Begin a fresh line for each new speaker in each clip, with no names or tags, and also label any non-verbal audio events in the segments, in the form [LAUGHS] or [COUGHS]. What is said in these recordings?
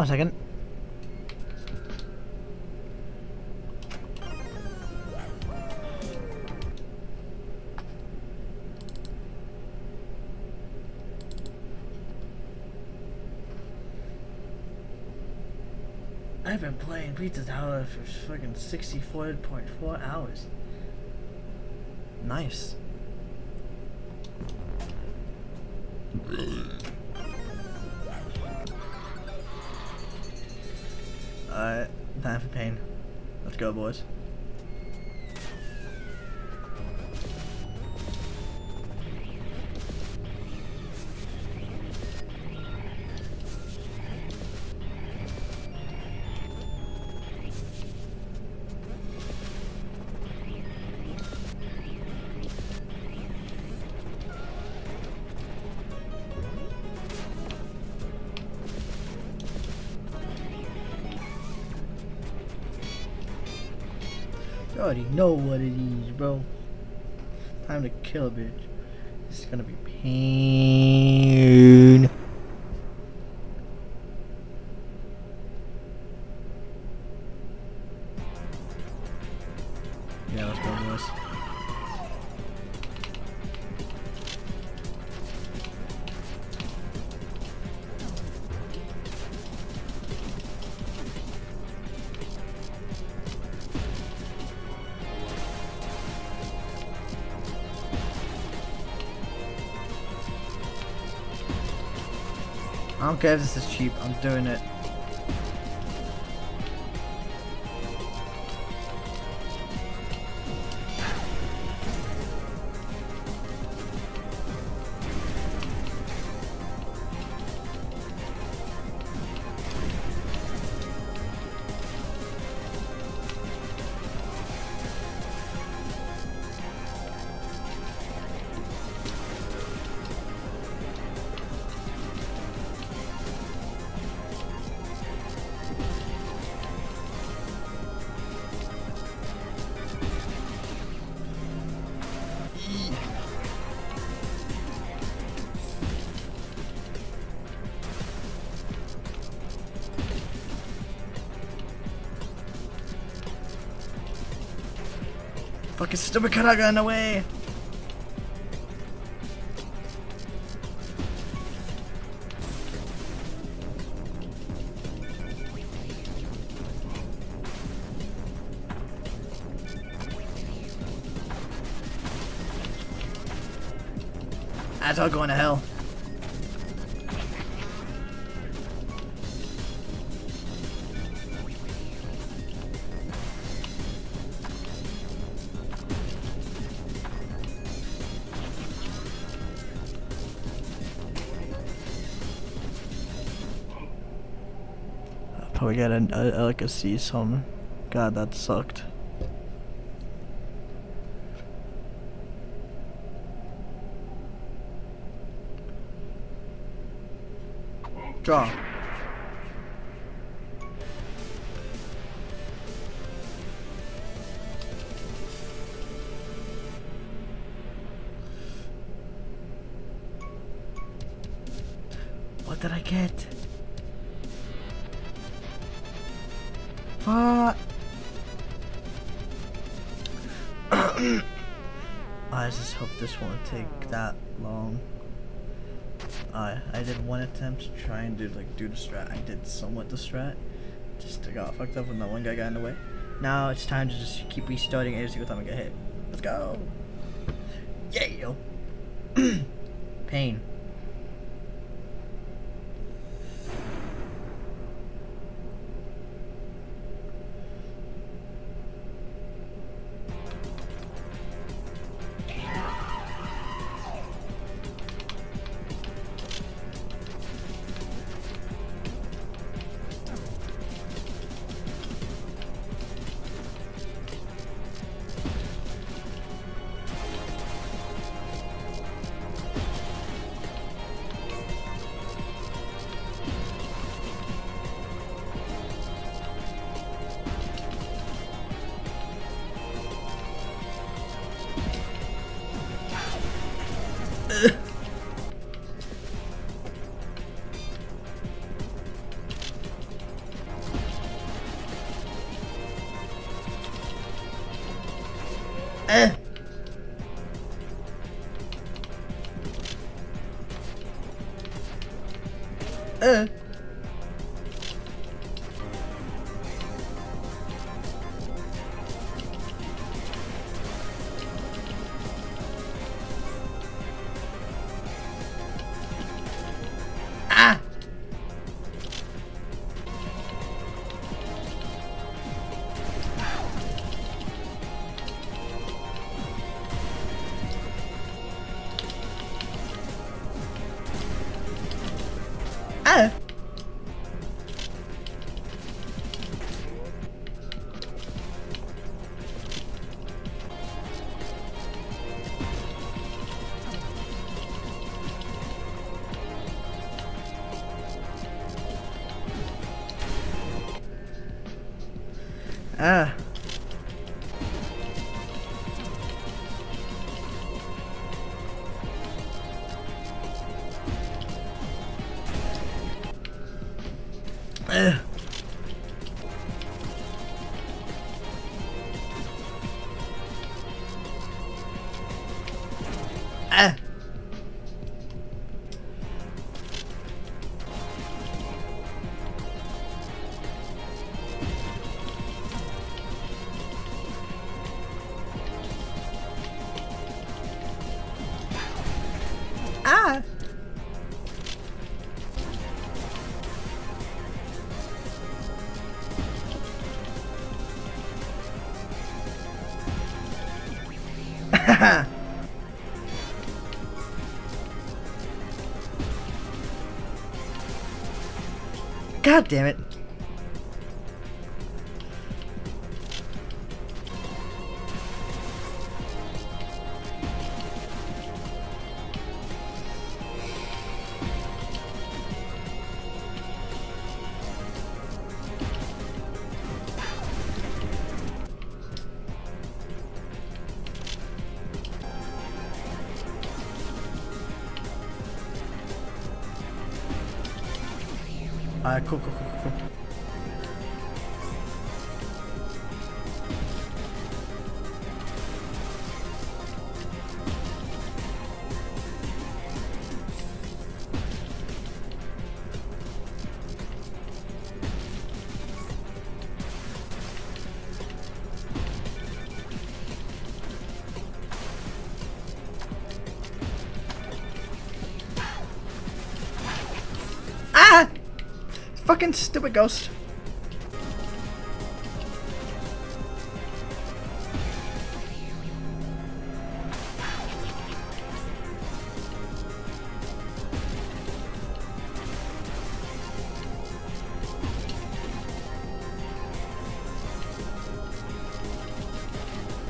One second. I've been playing Pizza Tower for fucking 64.4 hours. Nice. Go, boys. Know what it is, bro. Time to kill a bitch. This is gonna be pain. I don't care if this is cheap, I'm doing it. Stupid Karaga in the way! That's all going to hell. Probably get a, a, like a some. God, that sucked. Draw. I just hope this won't take that long. I I did one attempt to try and do like do the strat. I did somewhat the strat. Just got fucked up when that one guy got in the way. Now it's time to just keep restarting every single time I get hit. Let's go. Yeah. Yo. [CLEARS THROAT] Pain. Eh. Eh. God damn it. あここここ Fucking stupid ghost.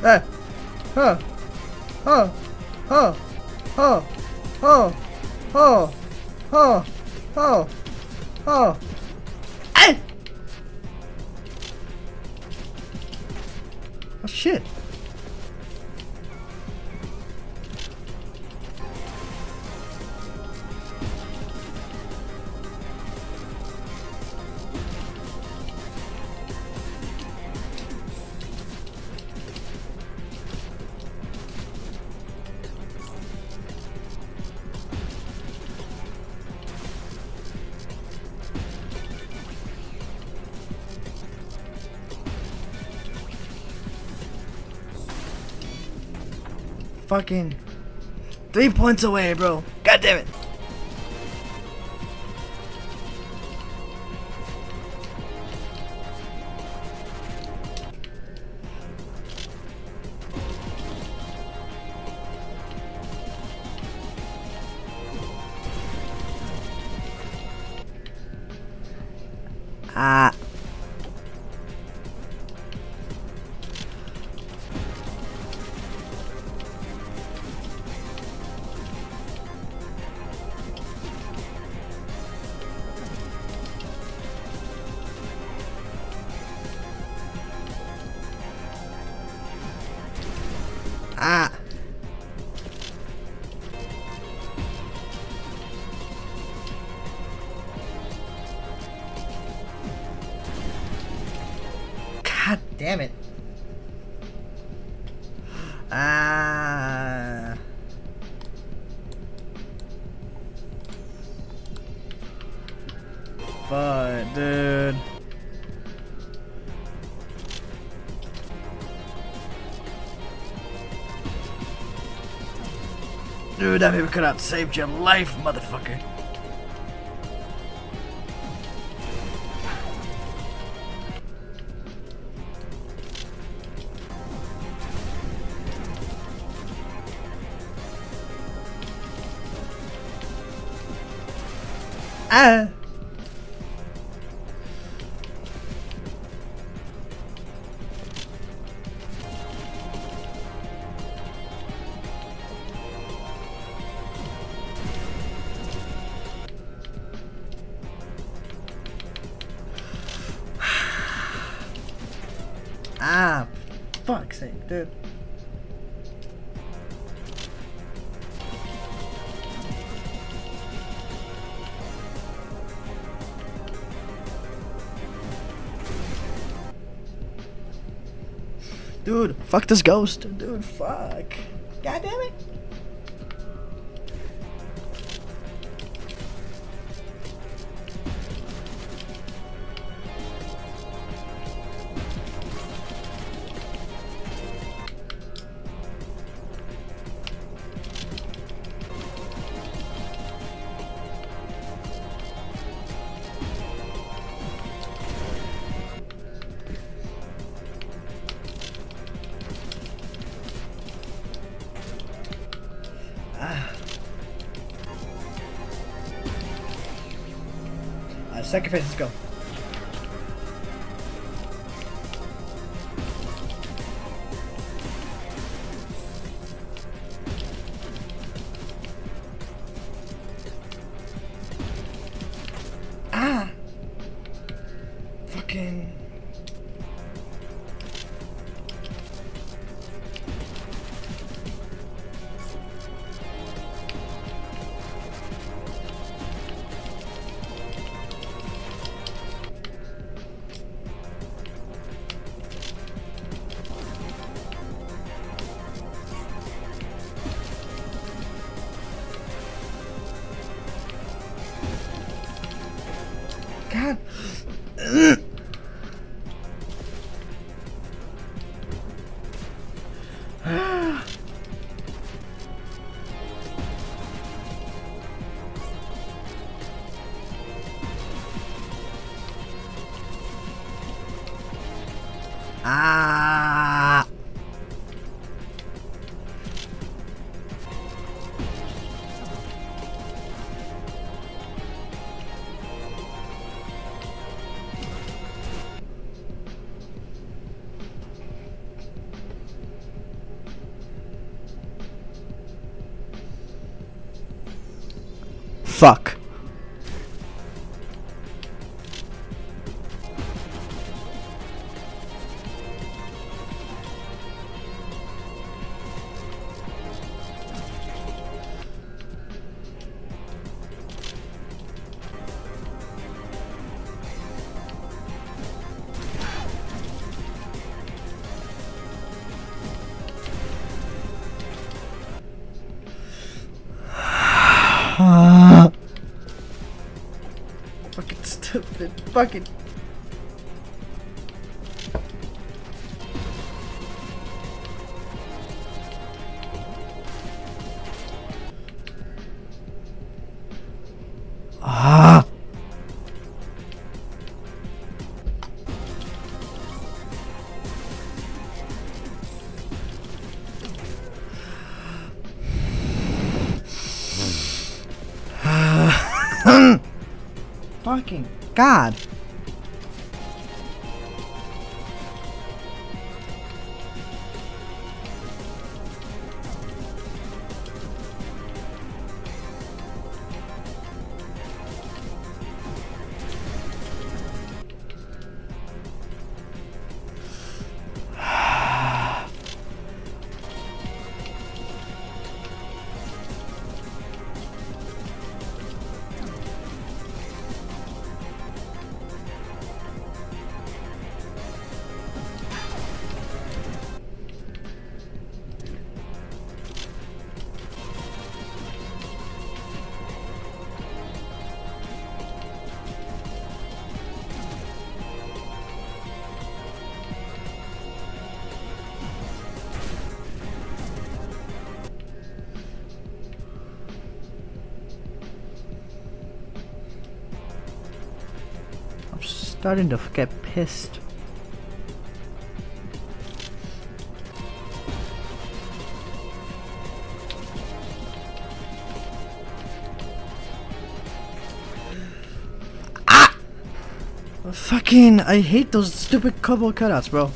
Eh. Huh. Huh. Huh. Huh. Huh. Huh. Huh. Oh shit. Fucking three points away, bro. God damn it. That could have saved your life, motherfucker. Ah, dude. Dude, fuck this ghost. Dude, fuck. God damn it. Second phase, let's go. Ah. Fuck. Fucking. Ah. [SIGHS] Fucking God. Starting to get pissed. Ah! Fucking, I hate those stupid couple cutouts, bro.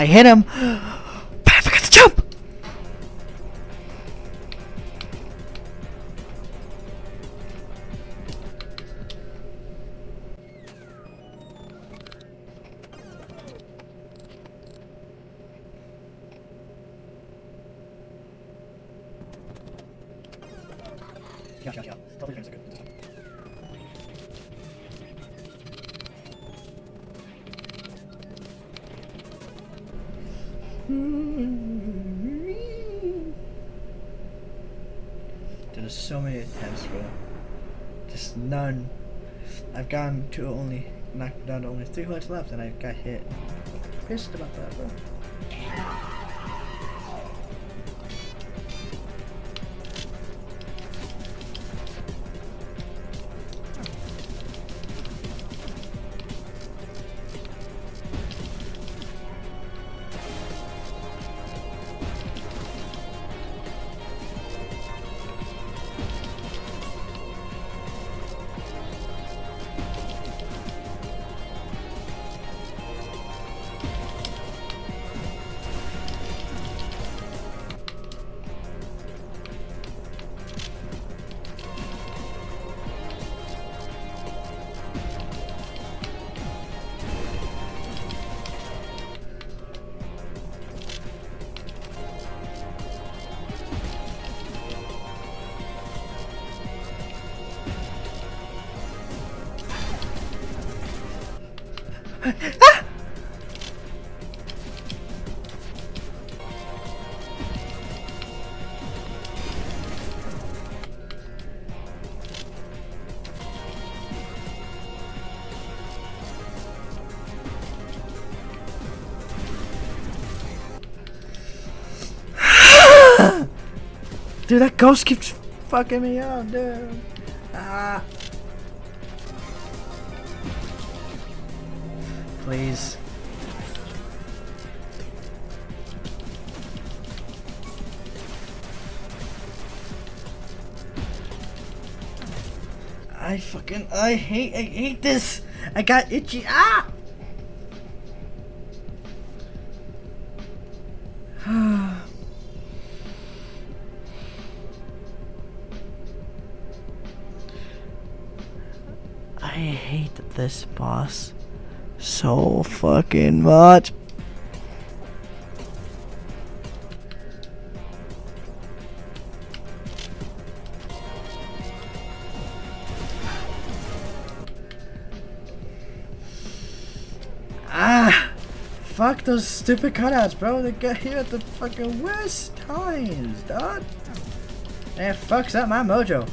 I hit him, but I forgot to jump. Three hearts left, and I got hit. Pissed about that, bro. Ah! Dude, that ghost keeps fucking me up, dude. Ah. Please. I fucking I hate I hate this. I got itchy. Ah. [SIGHS] I hate this boss so fucking much. Ah! Fuck those stupid cutouts, bro. They get here at the fucking worst times, dog. And fucks up my mojo.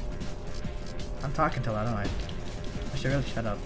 I'm talking till I don't I? I should really shut up.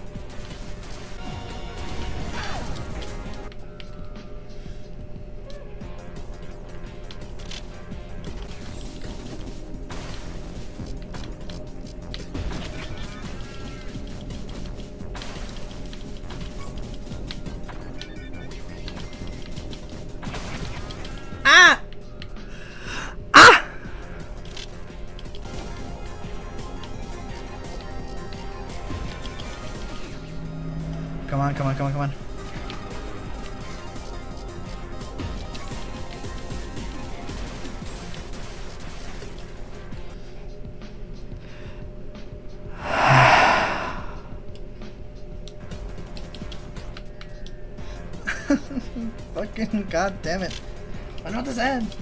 come on, come on, come on. [SIGHS] Fucking god damn it. When will this end?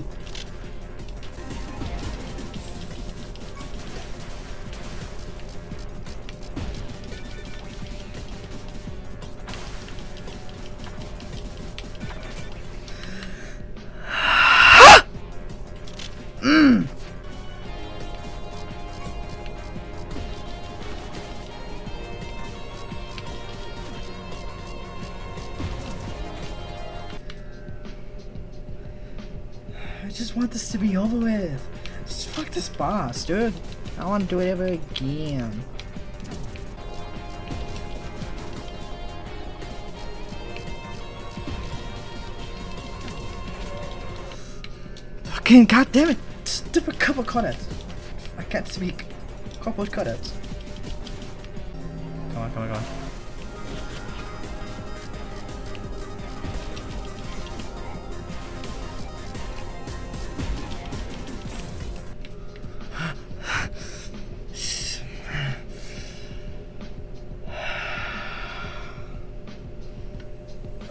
be over with. Just fuck this boss, dude. I want to do it ever again. Fucking goddamn it! Stupid couple cutouts. I can't speak. Couple cutouts.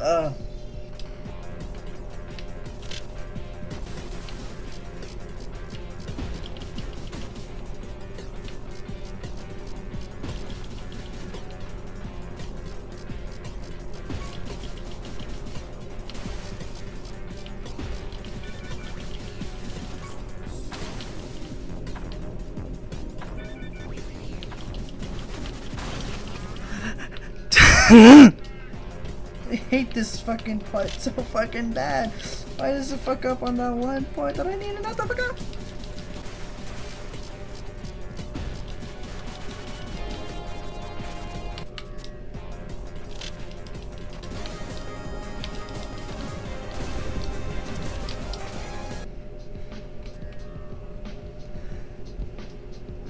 Uh. I [LAUGHS] hate this fucking part so fucking bad. Why does it fuck up on that one point that I need to not fuck up?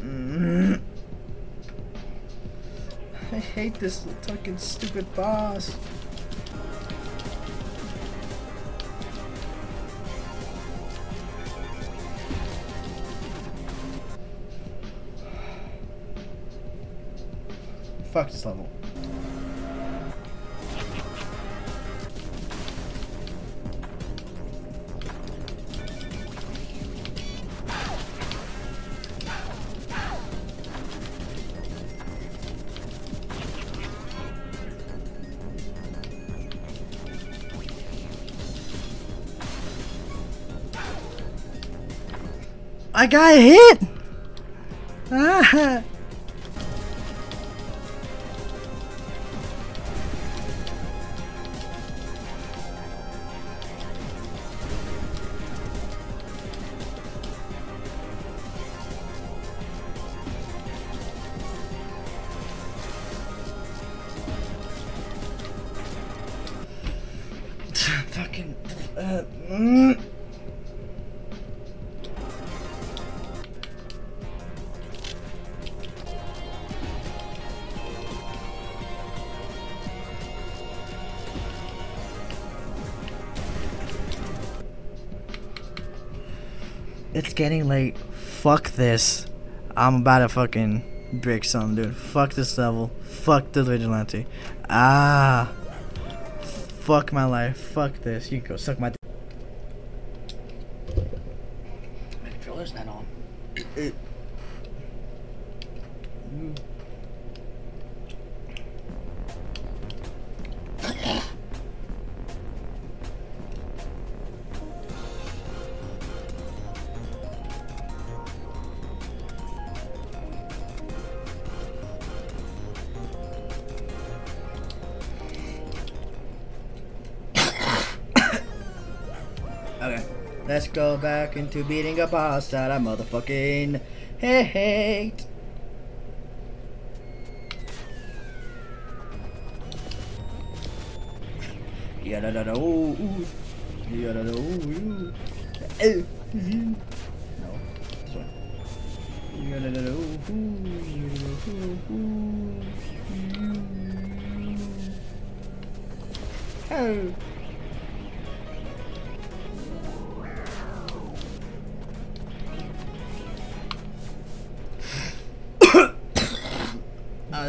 [LAUGHS] I hate this fucking stupid boss. Fuck this level. I got hit! It's getting late. Fuck this. I'm about to fucking break something, dude. Fuck this level. Fuck the vigilante. Ah. Fuck my life. Fuck this. You go suck. My into beating a boss that I motherfucking hate. Yeah, da da da ooh, ooh. Yeah, da da ooh, ooh. Eh. No, this one. Yeah, da da da ooh, ooh. Ooh, ooh. Oh. oh,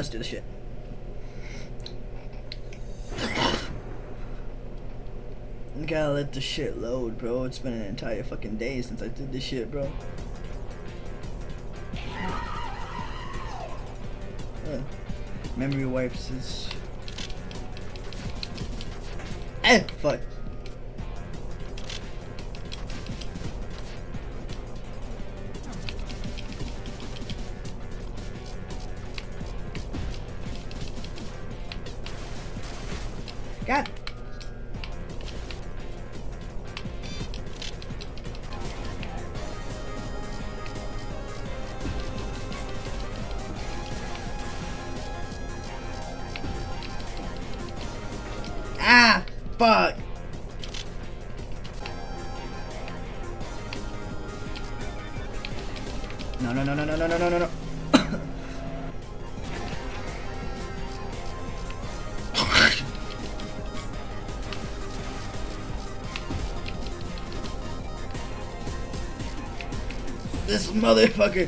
let's do the shit. Gotta let the shit load, bro. It's been an entire fucking day since I did this shit, bro. Memory wipes is. Eh, fuck. No, no, no, no, no, no, no, no, no, [COUGHS] this motherfucker.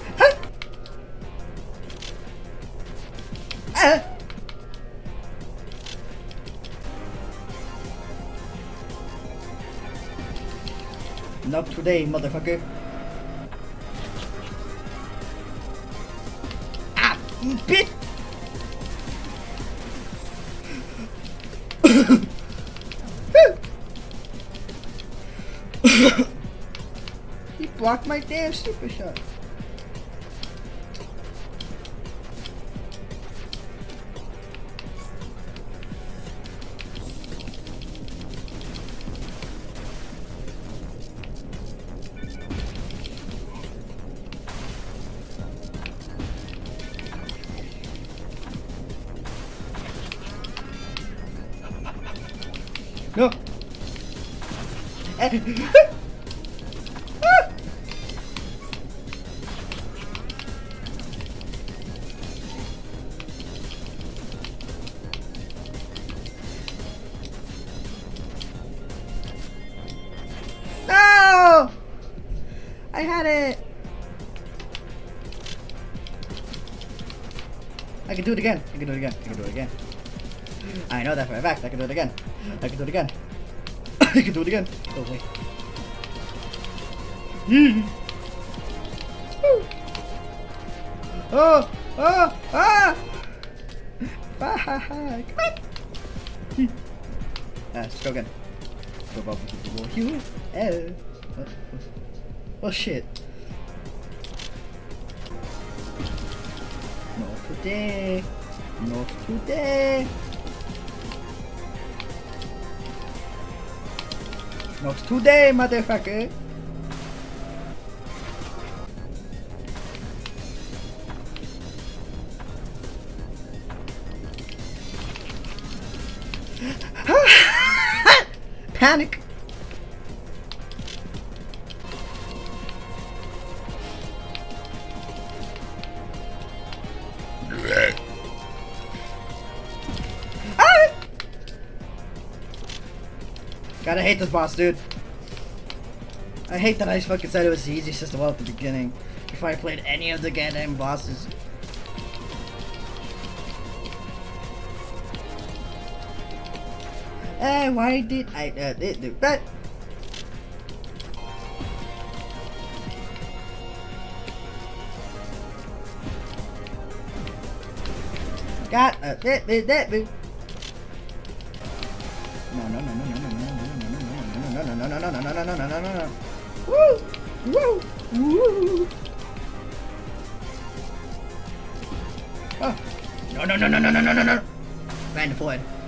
Not today, motherfucker. Ah, bitch! [COUGHS] he blocked my damn super shot. I had it. I can do it again. I can do it again. I can do it again. I know that for a fact. I can do it again. I can do it again. [COUGHS] I can do it again. Oh wait. [LAUGHS] Oh! Oh! Ah! [LAUGHS] Fuck! Come on! [LAUGHS] Ah, let's go again. Go, go, go, go, go. Oh. Oh, shit. Not today. Not today. Not today, motherfucker. God, I hate this boss, dude. I hate that I fucking said it was the easiest system well at the beginning. If I played any of the goddamn bosses. Hey, why did I uh, did do that? Got uh, that, that, that, that. No, no, no, no, no, no no no no no no no no no no no. Woo woo woo. Oh. No no no no no no no no no. Ran deployed. Ah!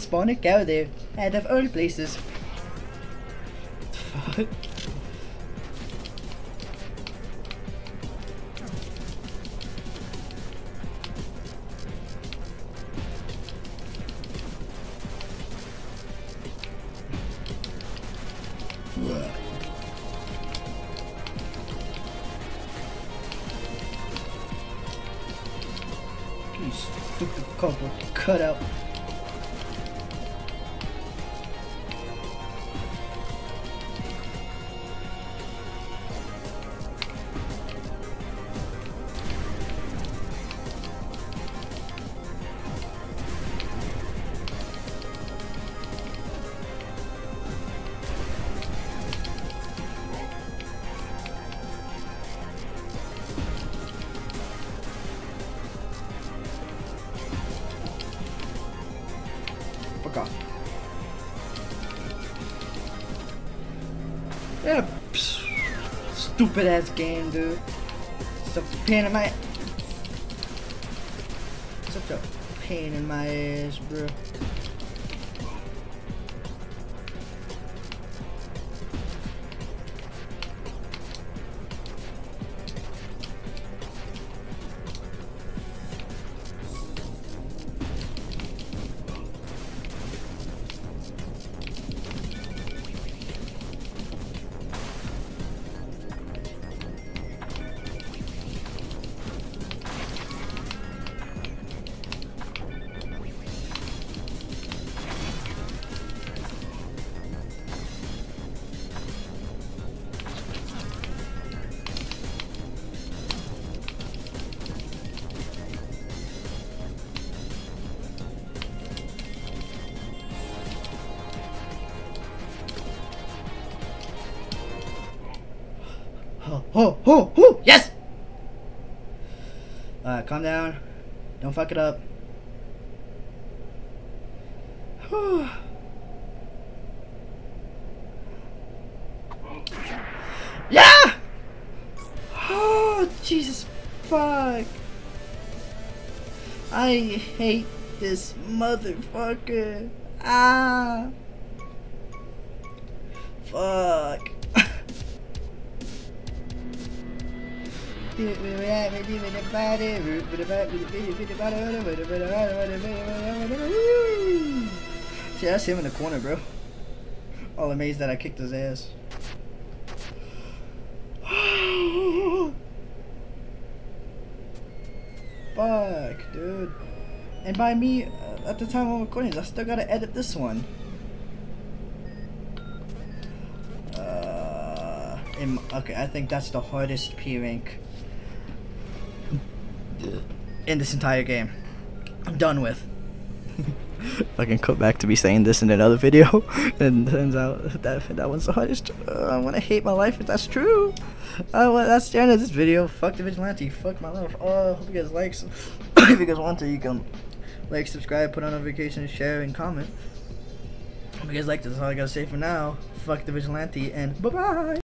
spawn a cow there, out of all places. Stupid ass game, dude. Such a pain in my. Such a pain in my ass, bro. Oh, oh, oh, oh, yes! Alright, calm down. Don't fuck it up. [SIGHS] Yeah! Oh, Jesus fuck. I hate this motherfucker. Ah. Fuck. See, that's him in the corner, bro. All amazed that I kicked his ass. Fuck, dude. And by me, uh, at the time I'm recording I still gotta edit this one. Uh, in, okay, I think that's the hardest P rank in this entire game. I'm done with. I can cut back to be saying this in another video, [LAUGHS] and turns out that that one's the hardest. Uh, I want to hate my life if that's true. Uh, well, that's the end of this video. Fuck the vigilante. Fuck my life. Oh, hope you guys like. [COUGHS] if you guys want to, you can like, subscribe, put on notifications, share, and comment. If you guys like this, that's all I gotta say for now. Fuck the vigilante, and bye bye.